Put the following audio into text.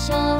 修